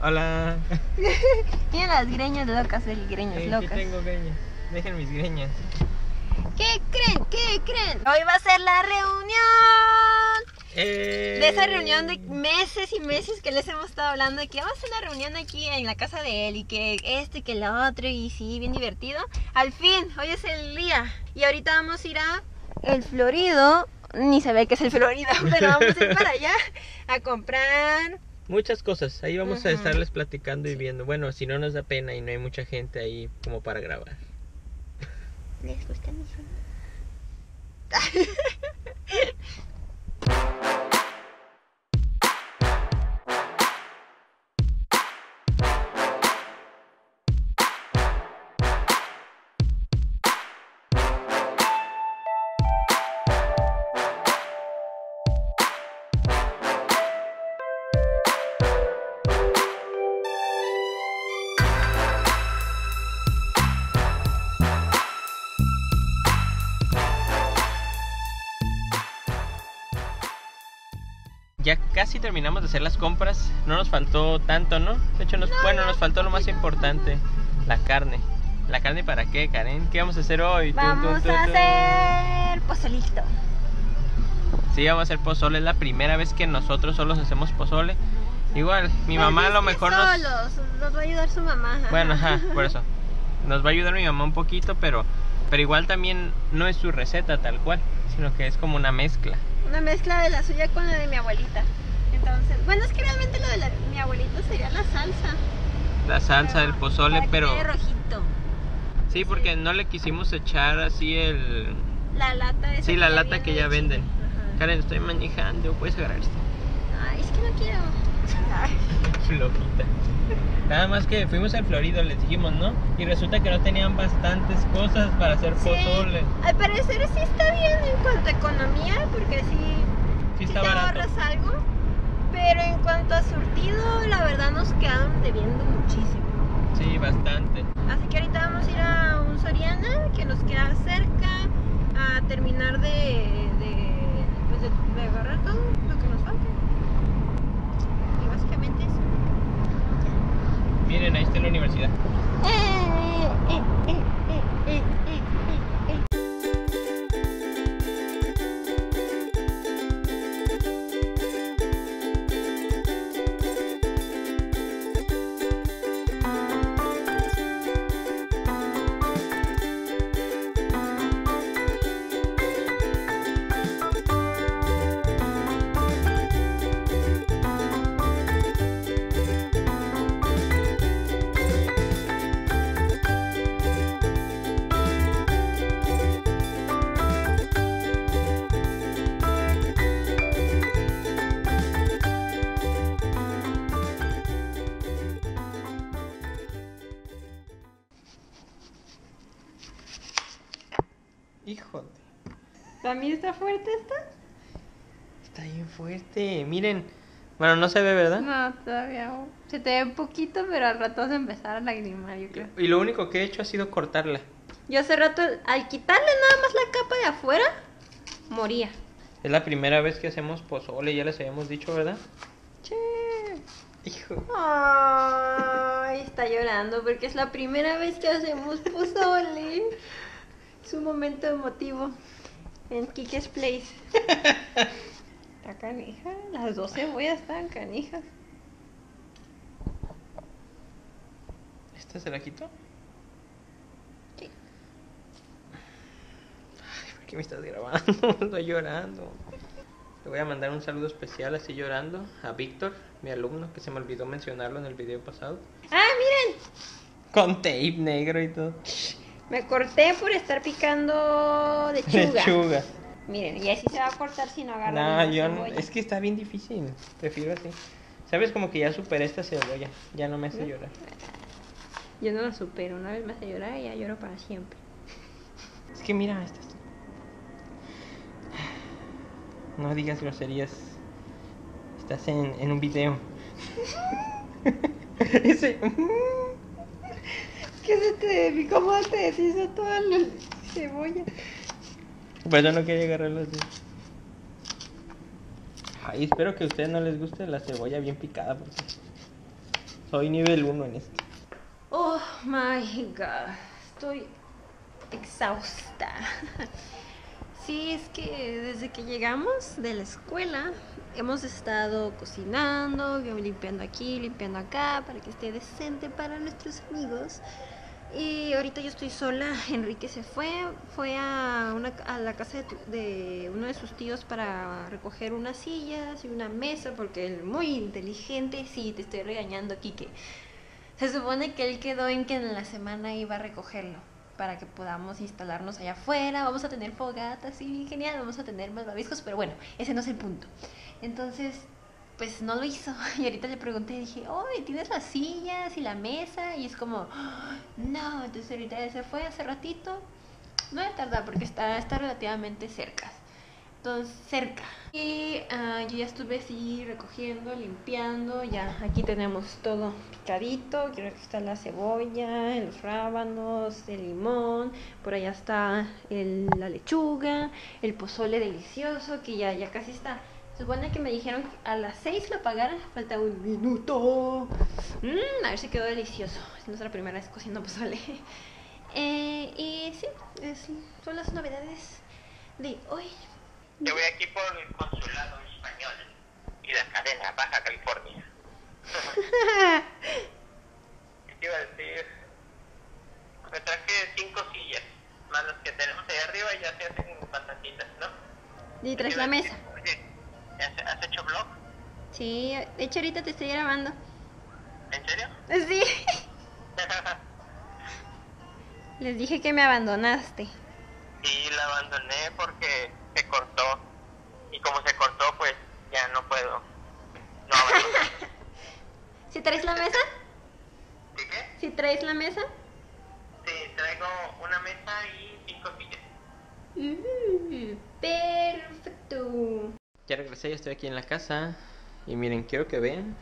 Hola. Tiene las greñas locas, el greñas Sí, locas. aquí tengo greñas. Dejen mis greñas. ¿Qué creen? ¿Qué creen? Hoy va a ser la reunión. Eh... De esa reunión de meses y meses que les hemos estado hablando de que vamos a hacer una reunión aquí en la casa de él y que esto y que lo otro y sí, bien divertido. Al fin, hoy es el día y ahorita vamos a ir a el Florido. Ni se ve que es el Florido, pero vamos a ir para allá a comprar. Muchas cosas. Ahí vamos a estarles platicando y viendo. Bueno, si no nos da pena y no hay mucha gente ahí como para grabar. ¿Les gusta mi casi terminamos de hacer las compras. No nos faltó tanto, ¿no? De hecho, nos, bueno, nos faltó lo más importante. La carne. ¿La carne para qué, Karen? ¿Qué vamos a hacer hoy? Vamos a hacer pozolito. Sí, vamos a hacer pozole. Es la primera vez que nosotros solos hacemos pozole. Igual, mi mamá a lo mejor nos... Solos, nos va a ayudar su mamá. Bueno, ajá, por eso. Nos va a ayudar mi mamá un poquito, pero, pero igual también no es su receta tal cual, sino que es como una mezcla. Una mezcla de la suya con la de mi abuelita. Entonces, bueno, es que realmente lo de la- mi abuelita sería la salsa. La salsa del pozole, para que pero quede rojito. sí, porque no le quisimos echar así el... La lata esa Sí, la lata que de ya venden. Ajá. Karen, estoy manejando, puedes agarrar esto. Ay, es que no quiero. Flojita. Nada más que fuimos al Florido, les dijimos, ¿no? Y resulta que no tenían bastantes cosas para hacer Sí, pozole. al parecer sí está bien en cuanto a economía, porque sí, Sí sí está te barato. ahorras algo. Cuanto a surtido, la verdad nos quedan debiendo muchísimo. Sí, bastante. Así que ahorita vamos a ir a un Soriana que nos queda cerca a terminar de, de, pues de, de agarrar todo lo que nos falta. Y básicamente eso. Miren, ahí está la universidad. Híjole, ¿También está fuerte esta? está bien fuerte. Miren, bueno, no se ve, ¿verdad? No, todavía se te ve un poquito, pero al rato vas a empezar a lagrimar, yo creo. Y lo único que he hecho ha sido cortarla. Yo hace rato, al quitarle nada más la capa de afuera, moría. Es la primera vez que hacemos pozole, ya les habíamos dicho, ¿verdad? Che. Hijo. Ay, está llorando porque es la primera vez que hacemos pozole. Es un momento emotivo en Kike's Place. Está canija, las dos cebollas están canijas. ¿Esta se la quito? Sí. Ay, ¿por qué me estás grabando? Estoy llorando. Le voy a mandar un saludo especial así llorando a Víctor, mi alumno, que se me olvidó mencionarlo en el video pasado. ¡Ah, miren! Con tape negro y todo. Me corté por estar picando lechuga. Lechuga. Miren, y así se va a cortar si no agarro No, la yo no, es que está bien difícil. Prefiero así. ¿Sabes? Como que ya superé esta cebolla. Ya no me hace ¿Eh? llorar. Yo no lo supero. Una vez me hace llorar y ya lloro para siempre. Es que mira, estas. No digas groserías. Estás en, en un video. Ese. ¿Qué se te ¿Cómo te deshizo toda la cebolla? Pues yo no quería agarrarlo así. Ay, espero que a ustedes no les guste la cebolla bien picada porque Soy nivel 1 en esto. Oh my god, estoy exhausta. Sí, es que desde que llegamos de la escuela hemos estado cocinando, limpiando aquí, limpiando acá, para que esté decente para nuestros amigos. Y ahorita yo estoy sola, Enrique se fue, fue a, una, a la casa de, tu- de uno de sus tíos para recoger unas sillas y una mesa, porque él muy inteligente, sí, te estoy regañando aquí que se supone que él quedó en que en la semana iba a recogerlo para que podamos instalarnos allá afuera. Vamos a tener fogatas, sí, genial. Vamos a tener más babiscos, pero bueno, ese no es el punto. Entonces, pues no lo hizo. Y ahorita le pregunté, dije, oye, ¿tienes las sillas y la mesa? Y es como, "Ah, no. Entonces ahorita ya se fue hace ratito. No voy a tardar porque está, está relativamente cerca. Entonces, cerca. Y ah, yo ya estuve así recogiendo, limpiando. Ya aquí tenemos todo picadito. Creo que está la cebolla, los rábanos, el limón. Por allá está el- la lechuga, el pozole delicioso que ya, ya casi está. Supone que me dijeron que a las 6 lo pagara. Falta un minuto. Mm, a ver si quedó delicioso. Es nuestra primera vez cocinando pozole. Eh, y sí, es- son las novedades de hoy. Yo voy aquí por el consulado español y la cadena Baja California. ¿Qué te iba a decir? Me traje cinco sillas, más las que tenemos ahí arriba ya se hacen bastantitas, ¿no? Y ¿Qué traes te iba la mesa. decir? Oye, ¿has, has hecho blog? Sí, de hecho ahorita te estoy grabando. ¿En serio? Sí. Les dije que me abandonaste. y la abandoné porque se cortó. Y como se cortó, pues ya no puedo. No. ¿Si traes la mesa? ¿Sí qué? ¿Si traes la mesa? Sí, traigo una mesa y cinco sillas. Mm, perfecto. Ya regresé, ya estoy aquí en la casa. Y miren, quiero que vean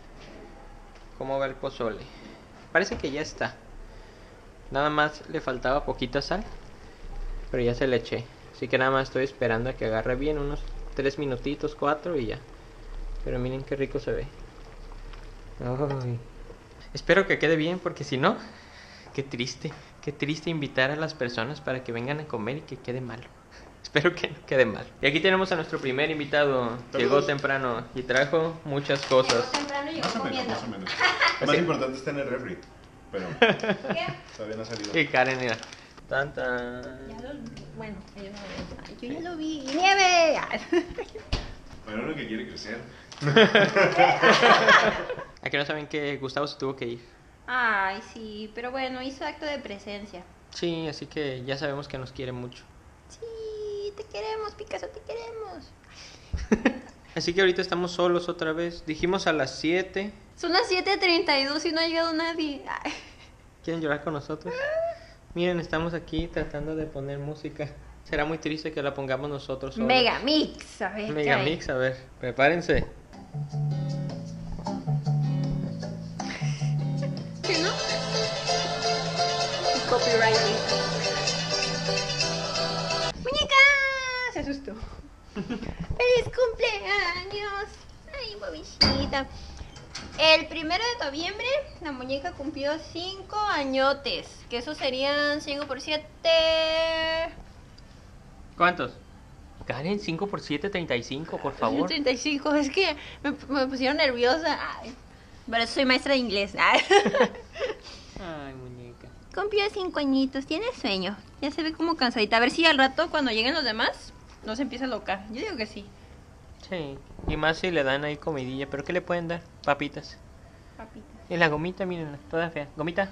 cómo va el pozole. Parece que ya está. Nada más le faltaba poquita sal. Pero ya se le eché. Así que nada más estoy esperando a que agarre bien unos 3 minutitos, 4 y ya. Pero miren qué rico se ve. Ay. Espero que quede bien porque si no, qué triste. Qué triste invitar a las personas para que vengan a comer y que quede malo. Espero que no quede mal. Y aquí tenemos a nuestro primer invitado. Llegó temprano y trajo muchas Llegó cosas. temprano y llegó Más o menos, más o menos. Lo más importante está en el refri, pero ¿Qué? todavía no ha salido. Y Karen, mira. Tan, tan. Ya lo, bueno, ellos no. Ay, yo ya lo vi. ¡Nieve! Bueno, lo que quiere crecer. Aquí no saben que Gustavo se tuvo que ir. Ay, sí, pero bueno, hizo acto de presencia. Sí, así que ya sabemos que nos quiere mucho. Sí, te queremos, Picasso, te queremos. Así que ahorita estamos solos otra vez. Dijimos a las 7. Son las 7.32 y no ha llegado nadie. Ay. ¿Quieren llorar con nosotros? Miren, estamos aquí tratando de poner música. Será muy triste que la pongamos nosotros solos. Megamix, a ver. Megamix, a ver, prepárense. ¿Qué no? Copyright. Asustó. ¡Feliz cumpleaños! ¡Ay, bobicita! El primero de noviembre la muñeca cumplió 5 añotes. Que eso serían 5 por 7. ¿Cuántos? Karen, 5 por 7, 35, por favor. 35. Es que me, me pusieron nerviosa. Ay, Por eso soy maestra de inglés. Ay. Ay, muñeca. Cumplió cinco añitos, tiene sueño. Ya se ve como cansadita. A ver si al rato, cuando lleguen los demás, no se empieza a locar. Yo digo que sí. Sí, y más si le dan ahí comidilla. ¿Pero qué le pueden dar? Papitas. Papita. Y la gomita, mírenla, toda fea. ¿Gomita?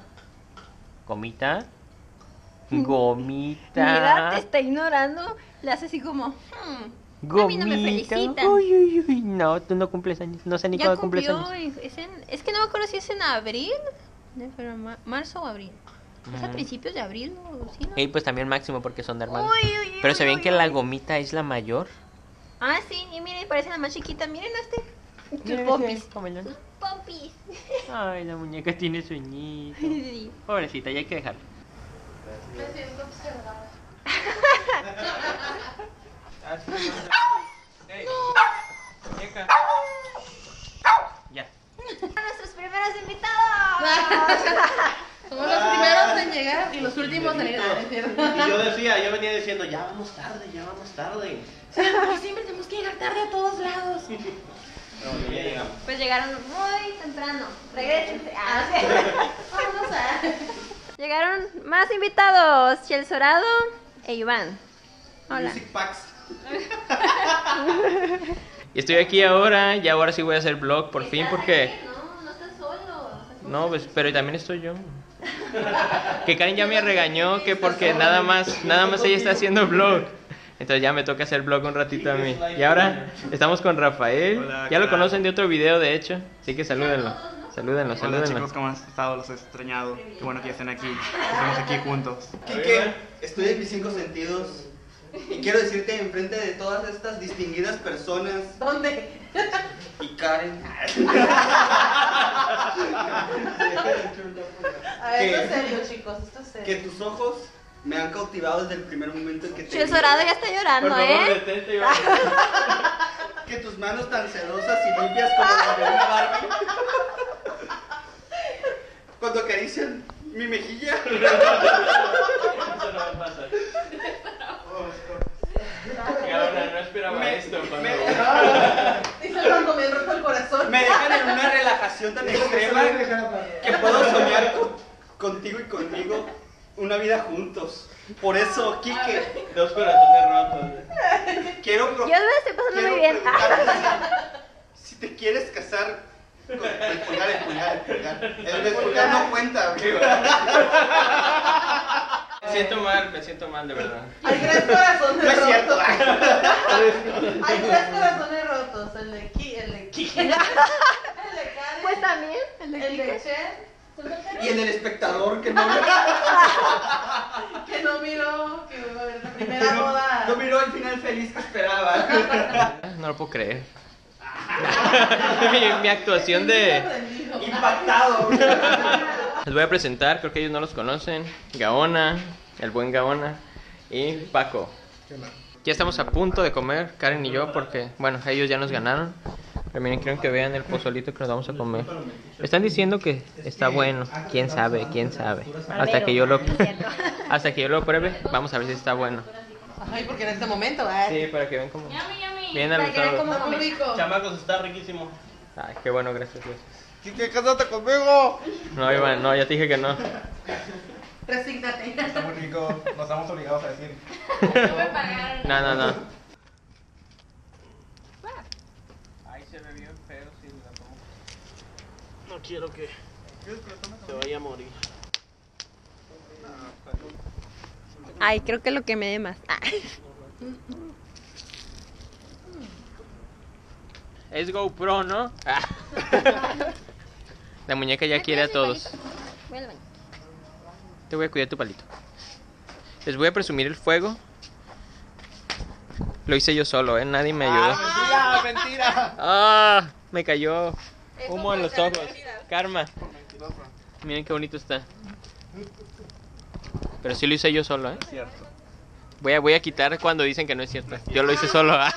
¿Gomita? ¿Gomita? Mira, te está ignorando. Le hace así como. hmm, a mí no me Gomita. felicitan. Uy, uy, uy. No, tú no cumples años. No sé ni ya cuándo cumples años. Es, en- es que no me acuerdo si es en abril. Marzo o abril. Es a principios de abril o sí, ¿no? Y pues también máximo porque son de hermanos. Uy, uy, uy, Pero se ven uy, que la gomita es la mayor. Ah, sí, y miren, parece la más chiquita. Miren a este. Sus comelón. Sus pompis. Ay, la muñeca tiene sueñito. Sí. Pobrecita, ya hay que dejarla nuestros primeros invitados. vamos a salir viejitos. a decir. Y yo decía, yo venía diciendo, ya vamos tarde, ya vamos tarde. Siempre tenemos que llegar tarde a todos lados. No, ya llegamos. Pues llegaron muy temprano. Regrésense. Ah, sí. Vamos a. Llegaron más invitados. Chel Sorado e Iván. Hola. Music Packs. Y estoy aquí ahora, y ahora sí voy a hacer vlog por fin porque... No, no estás solo. No, pues, pero también estoy yo. Que Karen ya me regañó que porque nada más, nada más ella está haciendo vlog. Entonces ya me toca hacer vlog un ratito a mí. Y ahora estamos con Rafael. Hola, Ya lo conocen de otro video, de hecho. Así que salúdenlo. Salúdenlo, Hola salúdenlo. chicos, ¿cómo han estado? Los he extrañado. Qué bueno que ya estén aquí. Estamos aquí juntos. Quique, estoy en mis cinco sentidos y quiero decirte enfrente de todas estas distinguidas personas ¿Dónde? y Karen A ver, esto es serio, chicos. Esto es que serio. tus ojos me han cautivado desde el primer momento en que te Chel vi. Sorado ya está llorando, ¿eh? detente, Iván. Que tus manos tan sedosas y limpias como las de una Barbie. Cuando acarician mi mejilla. Eso no va a pasar. Y ahora no esperaba Me- esto cuando... me- Dice cuando me corazón. Me dejan en una relajación tan extrema que puedo soñar con- contigo y conmigo una vida juntos. Por eso, Quique, Dos corazones rotos. quiero, pro- Yo me estoy pasando muy bien. si, si te quieres casar con el pulgar, el pulgar, el pulgar. El pulgar no cuenta. amigo. Me siento mal, me siento mal, de verdad. Hay tres corazones No es cierto. rotos. Hay tres corazones rotos. El de Ki, el de Ki. El de Karen. Pues también. El de El de. Cher. Y el del espectador que no, Que no miró. Que iba a ver la primera no, boda. no miró el final feliz que esperaba. No lo puedo creer. mi, mi actuación de... Impactado. Les voy a presentar, creo que ellos no los conocen. Gaona, el buen Gaona y Paco. Ya estamos a punto de comer, Karen y yo, porque, bueno, ellos ya nos ganaron. Pero miren, quiero que vean el pozolito que nos vamos a comer. Están diciendo que está bueno. ¿Quién sabe? ¿Quién sabe? Hasta que yo lo, hasta que yo lo pruebe, vamos a ver si está bueno. Ay, porque en este momento, ¿eh? Sí, para que vean cómo... Bien rico. Chamacos, está riquísimo. Ay, qué bueno, gracias, gracias. Quique, cásate conmigo. No, Iván, no, ya te dije que no. Resígnate. Está muy rico. Nos estamos obligados a decir. No, no, no se ve bien feo si la tomo. No quiero que se vaya a morir. Ay, creo que lo que me dé más. Ah. Es GoPro, ¿no? Ah. La muñeca ya quiere a todos. Te voy a cuidar tu palito. Les voy a presumir el fuego. Lo hice yo solo, ¿eh? Nadie me ayudó. ¡Mentira! ¡Mentira! ¡Ah! Me cayó humo en los ojos. Karma. Miren qué bonito está. Pero sí lo hice yo solo, ¿eh? Cierto. Voy a, voy a quitar cuando dicen que no es cierto. Yo lo hice solo. ¿ah?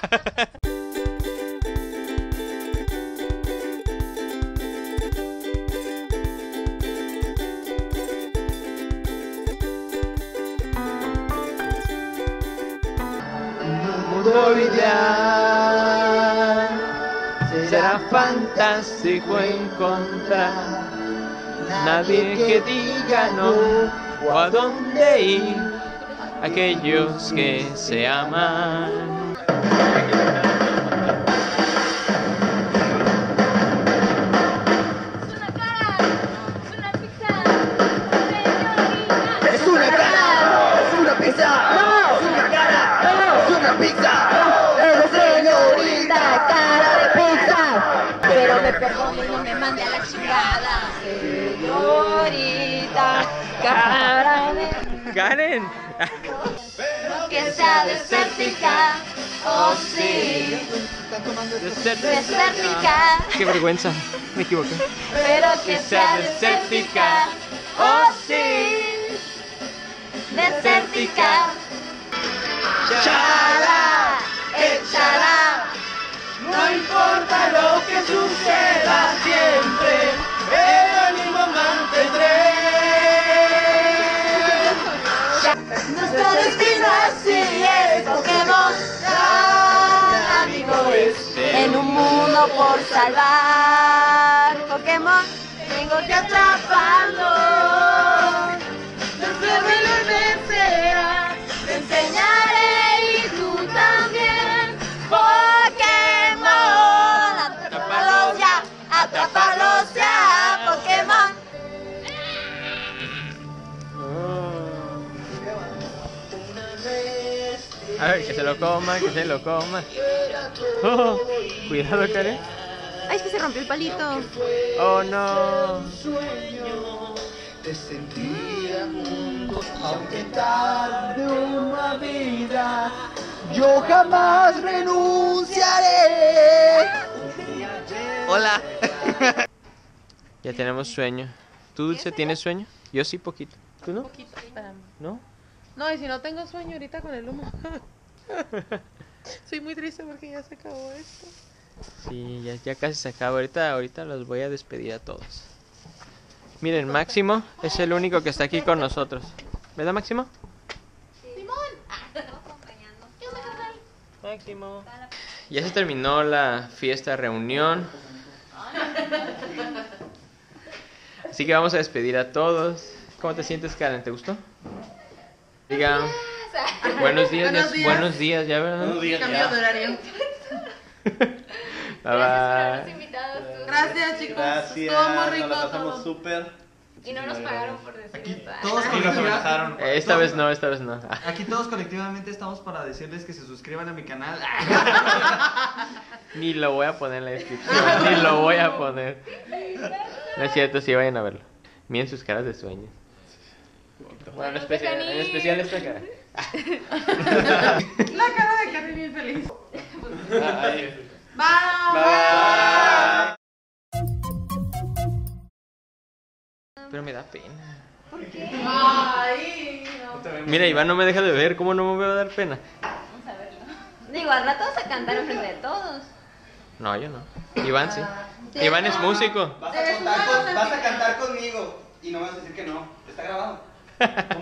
Fantástico encontrar nadie que diga no o a dónde ir aquellos que se aman. Mande a la chingada. Señorita, de... Karen. Que sea desértica, oh sí, desértica. Qué vergüenza. Me equivoqué. Pero que sea desértica, oh sí, desértica. Chala, por salvar. Pokémon, tengo que atraparlo. Lo coma, que se lo coma. Oh, cuidado, Karen. Ay, es que se rompió el palito. Oh, no. Te sentía aunque tarde una vida, yo jamás renunciaré. Hola. Ya tenemos sueño. ¿Tú, Dulce, tienes sueño? Yo sí, poquito. ¿Tú no? Poquito. ¿No? No, y si no tengo sueño ahorita con el humo. Soy muy triste porque ya se acabó esto. Sí, ya, ya casi se acaba. Ahorita, ahorita los voy a despedir a todos. Miren, Máximo es el único que está aquí con nosotros. ¿Verdad, Máximo? Máximo. Ya se terminó la fiesta reunión. Así que vamos a despedir a todos. ¿Cómo te sientes, Karen? ¿Te gustó? Diga. Buenos días, Buenos días. buenos días, ya, ¿verdad? Buenos días, Cambio ya. de horario. Bye bye. Gracias, chicos. Gracias, Estuvo muy rico nos la pasamos todo. súper. Y no nos pagaron por decir esto. Todos Y nos. Eh, Esta vez no, esta vez no. Aquí todos colectivamente estamos para decirles que se suscriban a mi canal. Ni lo voy a poner en la descripción, ni lo voy a poner. No es cierto, sí, vayan a verlo. Miren sus caras de sueño. Bueno, en especial, en especial esta cara. La cara de Karen bien feliz. Ay. Bye. Pero me da pena. Ay, no. Mira, Iván no me deja de ver, ¿cómo no me va a dar pena? Vamos a verlo. Digo, al rato vas a cantar enfrente de todos. No, yo no. Iván sí. Sí. Iván es músico. Vas a, contar con- vas a cantar conmigo y no me vas a decir que no. Está grabado.